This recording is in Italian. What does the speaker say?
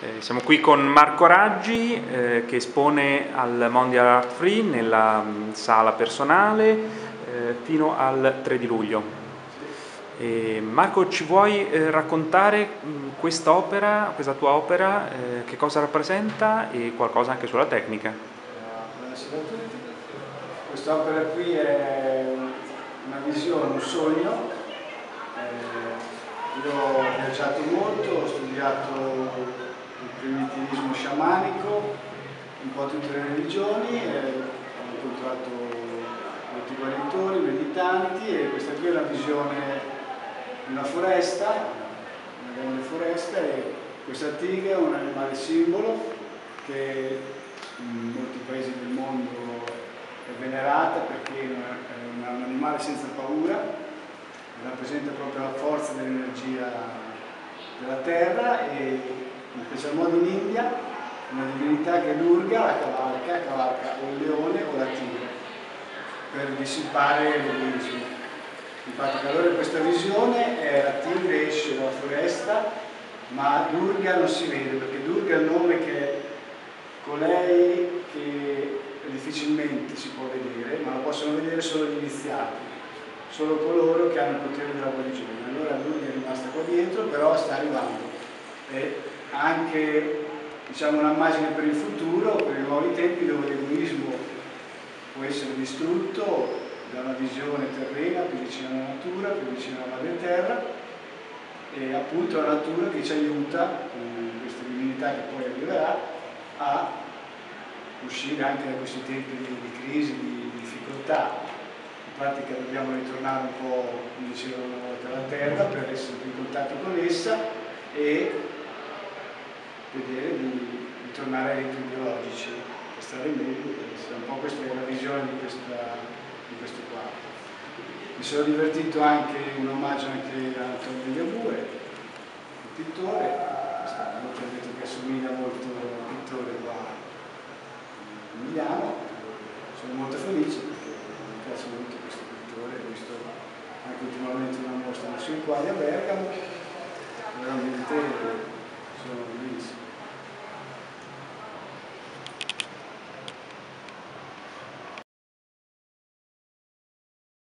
Eh, siamo qui con Marco Raggi eh, che espone al Mondial Art Free nella mh, sala personale eh, fino al 3 di luglio. Marco, ci vuoi eh, raccontare quest'opera, questa tua opera, eh, che cosa rappresenta e qualcosa anche sulla tecnica? Buonasera a tutti. Quest'opera qui è una visione, un sogno. Eh, io ho viaggiato molto, ho studiato il primitivismo sciamanico, un po' tutte le religioni, ho incontrato molti guaritori, meditanti e questa qui è la visione di una foresta, una grande foresta e questa tigre è un animale simbolo che in molti paesi del mondo è venerata perché è un animale senza paura, rappresenta proprio la forza dell'energia della terra e in special modo in India, una divinità che Durga la cavalca, cavalca o il leone o la tigre, per dissipare l'egoismo. Infatti allora questa visione eh, la tigre esce dalla foresta, ma Durga non si vede, perché Durga è il nome che è colei che difficilmente si può vedere, ma lo possono vedere solo gli iniziati, solo coloro che hanno il potere della guarigione. Allora Durga è rimasta qua dietro, però sta arrivando. E anche diciamo, un'immagine per il futuro, per i nuovi tempi dove l'egoismo può essere distrutto da una visione terrena più vicina alla natura, più vicina alla madre terra e appunto la natura che ci aiuta, con questa divinità che poi arriverà, a uscire anche da questi tempi di, di crisi, di, di difficoltà. In pratica dobbiamo ritornare un po', come dicevo una volta, alla terra per essere più in contatto con essa e vedere di, di tornare ai ritmi biologici, per stare meglio, un po' questa è la visione di, questa, di questo quadro. Mi sono divertito anche in omaggio anche a Antonio Ligabue, il pittore, molto ha detto che assomiglia molto al pittore qua a Milano, sono molto felice perché mi piace molto questo pittore, ho visto anche ultimamente una mostra suoi quadri a Bergamo